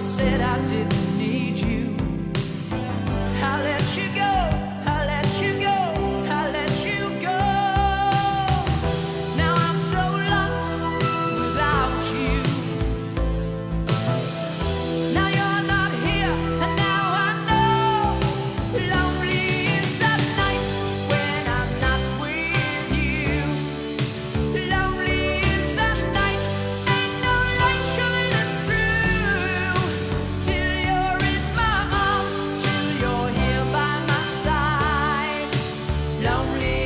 said I didn't lonely.